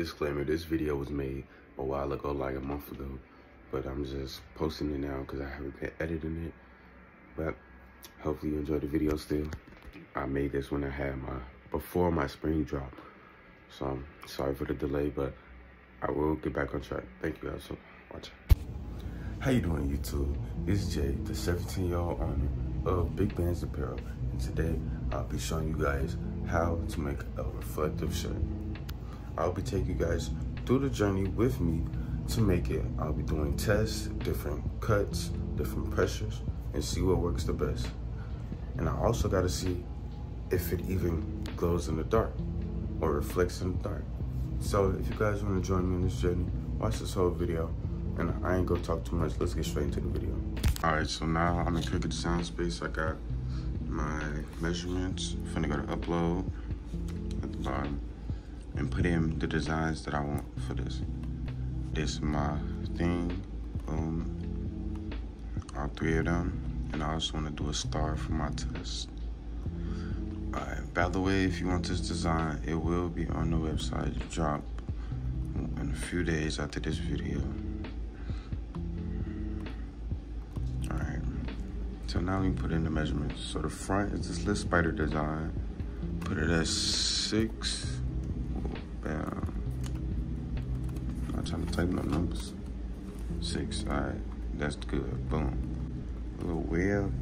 disclaimer, this video was made a while ago, like a month ago, but I'm just posting it now because I haven't been editing it. But hopefully you enjoy the video still. I made this when I had my, before my spring drop. So I'm sorry for the delay, but I will get back on track. Thank you guys for watching. How you doing YouTube? It's Jay, the 17 year old owner of Big Bandz Apparel. And today I'll be showing you guys how to make a reflective shirt. I'll be taking you guys through the journey with me to make it. I'll be doing tests, different cuts, different pressures, and see what works the best. And I also gotta see if it even glows in the dark or reflects in the dark. So if you guys wanna join me in this journey, watch this whole video. And I ain't gonna talk too much, let's get straight into the video. All right, so now I'm in Cricut Design Space. I got my measurements. I'm finna go to upload at the bottom and put in the designs that I want for this. This is my thing, all three of them. And I also wanna do a star for my test. All right, by the way, if you want this design, it will be on the website, drop in a few days after this video. All right, so now we put in the measurements. So the front is this little spider design. Put it at six, bam. I'm not trying to type no numbers. Six, all right, that's good, boom. A little web,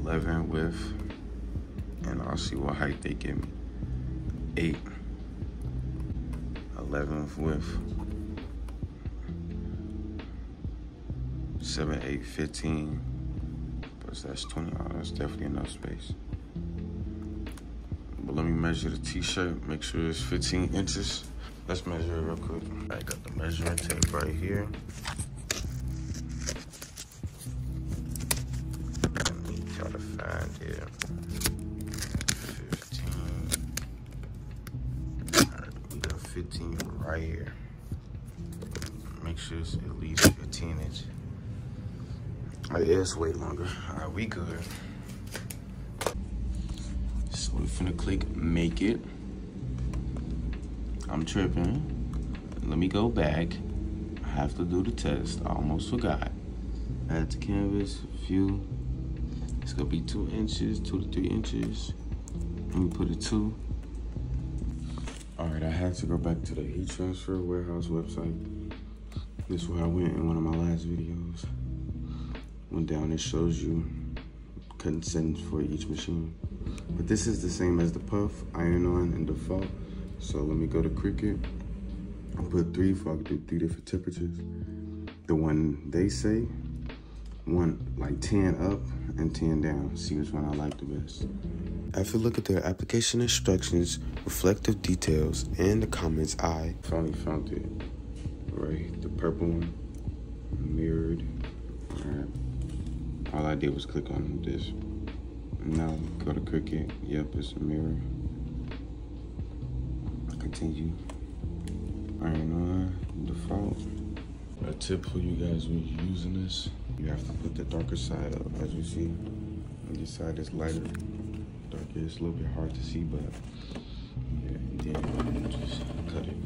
11 width, and I'll see what height they give me. Eight, 11 width, seven, eight, 15, but that's 20, oh, that's definitely enough space. But let me measure the t-shirt, make sure it's 15 inches. Let's measure it real quick. I got the measuring tape right here. Let me try to find it. 15. All right, we got 15 right here. Make sure it's at least 15 inches. Yeah, it's way longer. All right, we good. So we finna click make it. I'm tripping. Let me go back. I have to do the test. I almost forgot. Add to canvas, view. It's gonna be two inches, two to three inches. Let me put a two. All right, I had to go back to the heat transfer warehouse website. This is where I went in one of my last videos. Went down, it shows you consent for each machine. But this is the same as the puff, iron on, and default. So let me go to Cricut. I'll put three for I can do three different temperatures. The one they say, one like 10 up and 10 down. See which one I like the best. After look at their application instructions, reflective details, and the comments, I finally found it. Right, the purple one, mirrored. All right. All I did was click on this. Now go to Cricut. Yep, it's a mirror continue. Iron on, default. A tip for you guys when you're using this, you have to put the darker side up. As you see, this side is lighter. Darker is a little bit hard to see, but yeah, and then just cut it.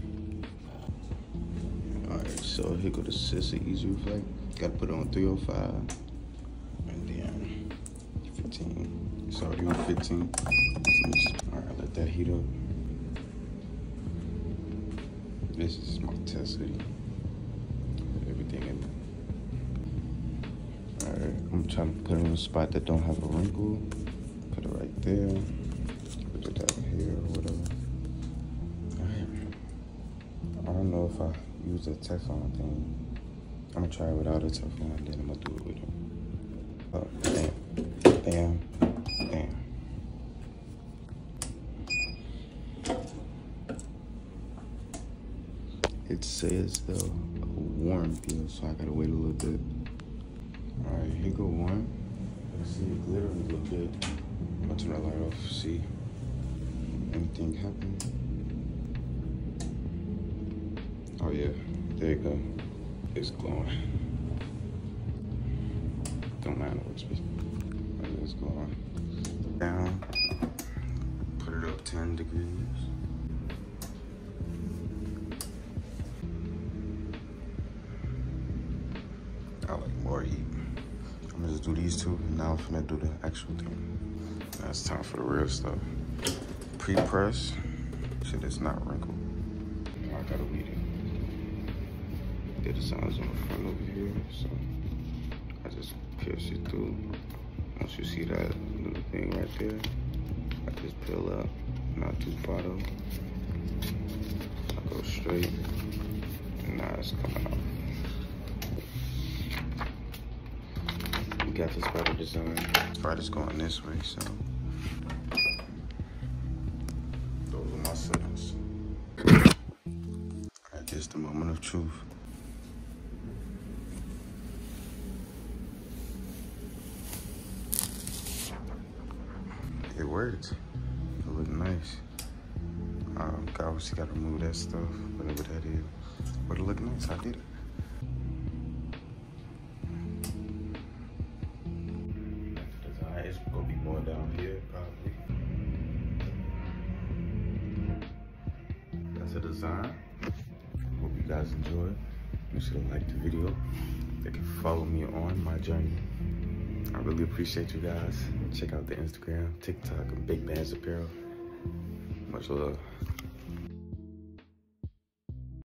Alright, so here go the Siser Easy Reflect. Gotta put it on 305. And then 15. It's already on 15. Alright, let that heat up. This is my test hoodie. Everything in there. Alright, I'm trying to put it in a spot that don't have a wrinkle. Put it right there. Put it down here or whatever. I don't know if I use a Teflon thing. I'm gonna try it without a Teflon, then I'm gonna do it with it. Oh, bam, bam, It says uh, a warm feel, so I gotta wait a little bit. All right, here go one. Let's see, it glittering a little bit. I'm gonna turn the light off, see anything happen. Oh yeah, there you go. It's glowing. Don't matter what's it's glowing down, put it up 10 degrees. I like more heat. I'm gonna just do these two, and now I'm gonna do the actual thing. Now it's time for the real stuff. Pre-press, shit is not wrinkled. I gotta weed it. Did the signs on the front over here, so I just pierce it through. Once you see that little thing right there, I just peel up, not too far though. I go straight, and now it's coming out. We got this spider design. Spider's going this way, so. Those are my settings. Alright, the moment of truth. It worked. It looked nice. Um, obviously got to remove that stuff, whatever that is. But it looked nice. I did it. Is gonna be more down here, probably. That's a design. Hope you guys enjoyed. Make sure to like the video. They can follow me on my journey. I really appreciate you guys. Check out the Instagram, TikTok, and Big Bandz Apparel. Much love.